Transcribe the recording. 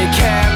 they care